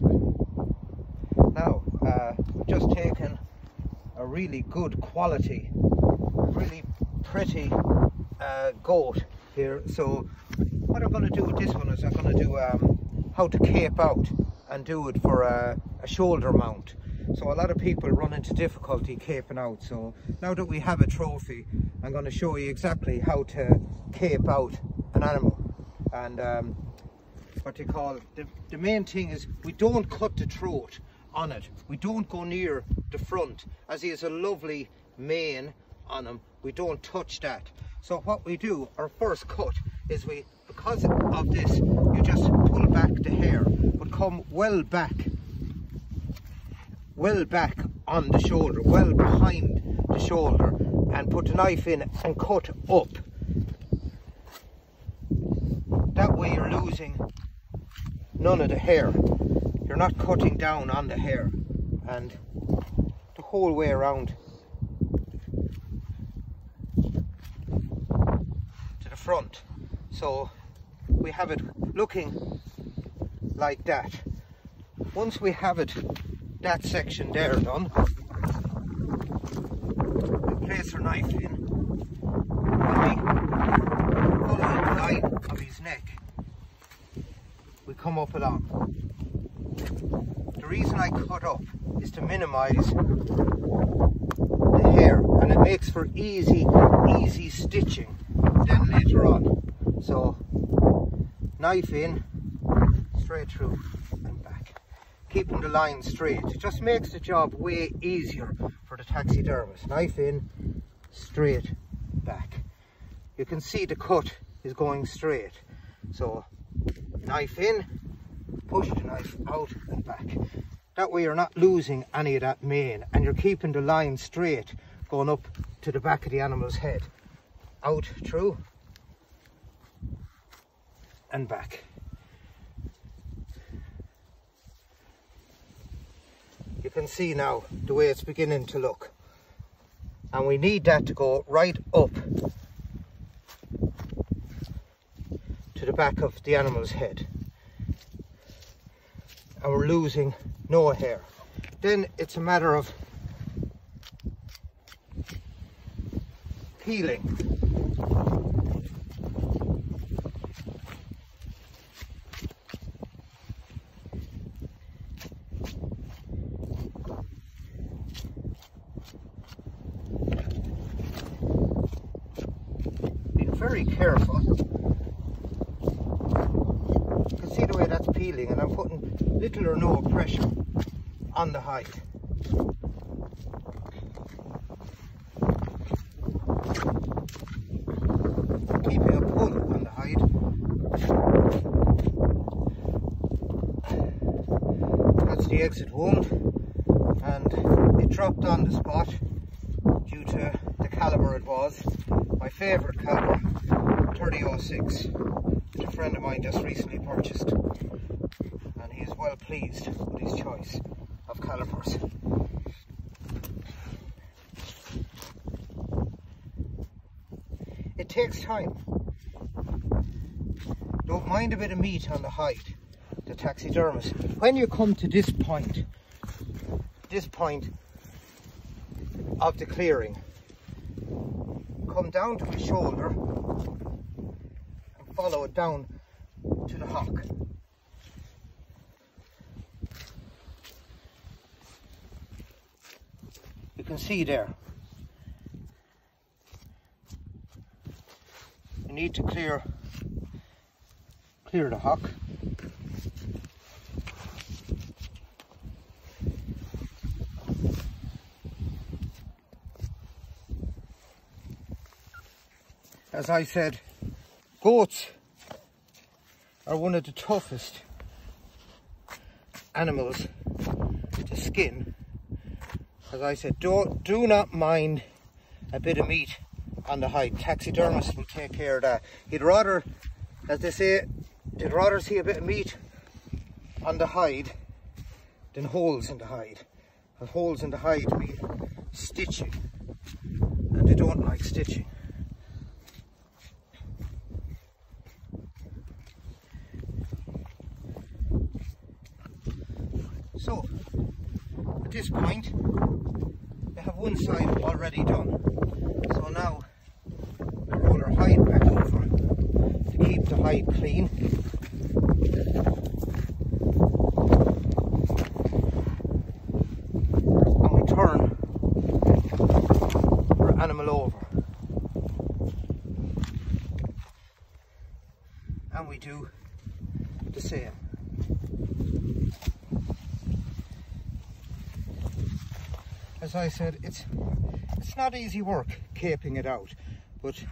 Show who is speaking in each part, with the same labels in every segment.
Speaker 1: Now, uh, we've just taken a really good quality, really pretty uh, goat here. So what I'm going to do with this one is I'm going to do um, how to cape out and do it for a, a shoulder mount. So a lot of people run into difficulty caping out. So now that we have a trophy, I'm going to show you exactly how to cape out an animal. And um, what they call, the, the main thing is we don't cut the throat on it. We don't go near the front as he has a lovely mane on him. We don't touch that. So what we do, our first cut is we, because of this, you just pull back the hair, but come well back well back on the shoulder, well behind the shoulder and put the knife in and cut up. That way you're losing none of the hair. You're not cutting down on the hair and the whole way around to the front. So we have it looking like that. Once we have it that section there done. We place our knife in and we follow the line of his neck. We come up along. The reason I cut up is to minimise the hair and it makes for easy, easy stitching then later on. So knife in, straight through and back. keeping the line straight. It just makes the job way easier for the taxidermist. Knife in, straight back. You can see the cut is going straight. So knife in, push the knife out and back. That way you're not losing any of that mane and you're keeping the line straight going up to the back of the animal's head. Out, through, and back. you can see now the way it's beginning to look and we need that to go right up to the back of the animal's head. And we're losing no hair then it's a matter of peeling. Very careful. You can see the way that's peeling and I'm putting little or no pressure on the hide. Keeping a pull on the hide. That's the exit wound and it dropped on the spot due to the caliber it was. My favourite caliber 3006 that a friend of mine just recently purchased he is well pleased with his choice of calibers. It takes time. Don't mind a bit of meat on the hide, the taxidermist. When you come to this point, this point of the clearing, come down to his shoulder and follow it down to the hock. Can see there. You need to clear clear the hock. As I said, Goats are one of the toughest animals to skin. As I said, don't, do not mind a bit of meat on the hide. Taxidermists will take care of that. He'd rather, as they say, they'd rather see a bit of meat on the hide than holes in the hide. And holes in the hide mean stitching. And they don't like stitching. So, at this point, they have one side already done. So now, we roll our hide back over to keep the hide clean. And we turn our animal over. And we do the same. As I said, it's it's not easy work caping it out, but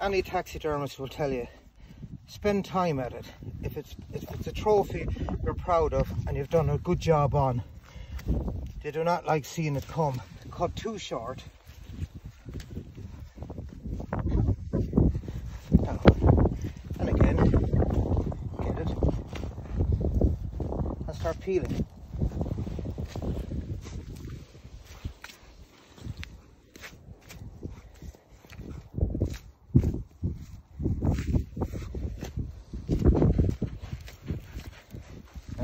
Speaker 1: any taxidermist will tell you spend time at it. If it's if it's a trophy you're proud of and you've done a good job on, they do not like seeing it come cut too short. And again, get it start peeling.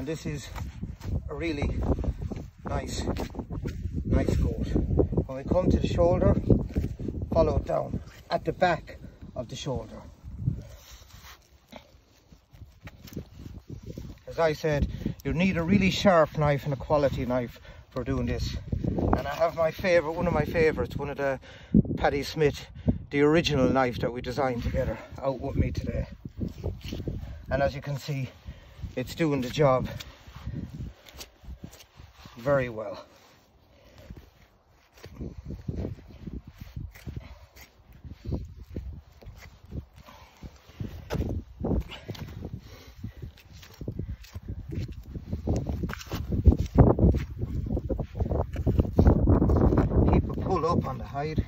Speaker 1: And this is a really nice nice goat when we come to the shoulder follow it down at the back of the shoulder. As I said you need a really sharp knife and a quality knife for doing this. And I have my favorite one of my favorites one of the Paddy Smith the original knife that we designed together out with me today. And as you can see it's doing the job very well. Keep a pull up on the hide.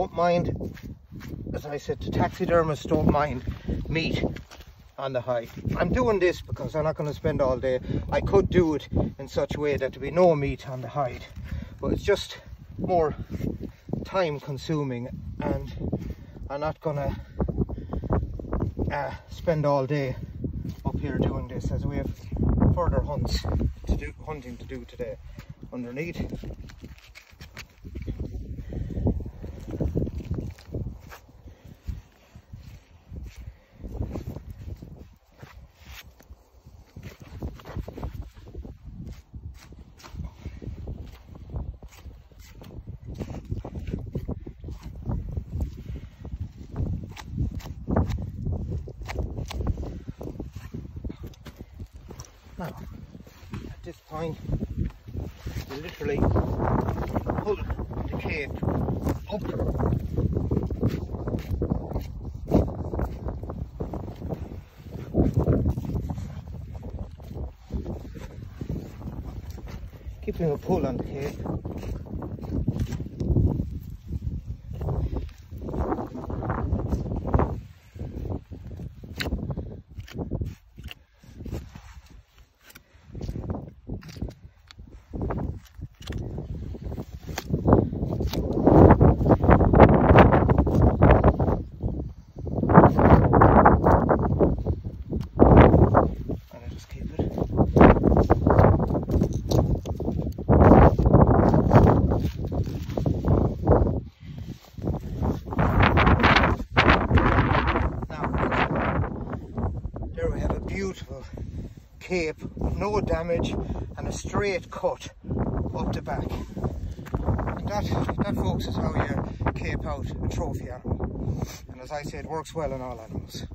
Speaker 1: Don't mind, as I said, the taxidermists don't mind meat on the hide. I'm doing this because I'm not going to spend all day. I could do it in such a way that there'd be no meat on the hide, but it's just more time consuming and I'm not going to uh, spend all day up here doing this as we have further hunts to do hunting to do today underneath Now, at this point, you literally pull the cape up keeping a pull on the cape cape, no damage and a straight cut up the back. And that, that folks is how you cape out a trophy animal. And as I said, works well on all animals.